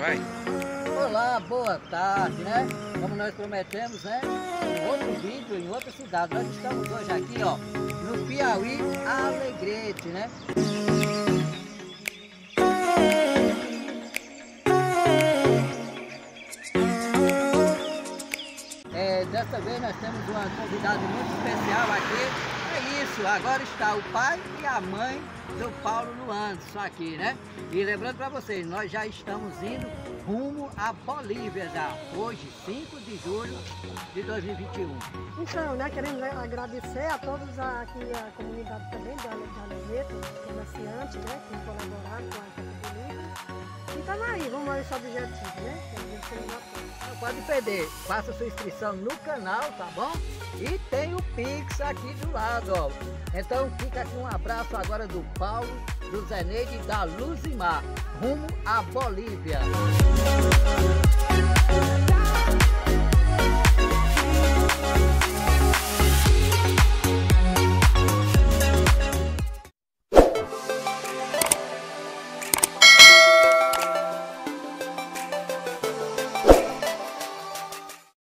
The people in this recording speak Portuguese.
Vai. Olá, boa tarde, né? Como nós prometemos, né? Em outro vídeo, em outra cidade. Nós estamos hoje aqui, ó, no Piauí Alegrete, né? É, dessa vez nós temos uma convidada muito especial aqui. É isso, agora está o pai e a mãe do Paulo Luandes aqui, né? E lembrando para vocês, nós já estamos indo rumo à Bolívia já, hoje, 5 de julho de 2021. Então, né, queremos agradecer a todos aqui, a comunidade também da, Alegrete, comerciante, né, que colaboraram com a Bolívia. E estamos aí, vamos ao nosso objetivo, né? Pode perder, faça sua inscrição no canal, tá bom? E tem o Pix aqui do lado, ó. Então fica aqui um abraço agora do Paulo, do Zeneide e da Luzimar, rumo à Bolívia.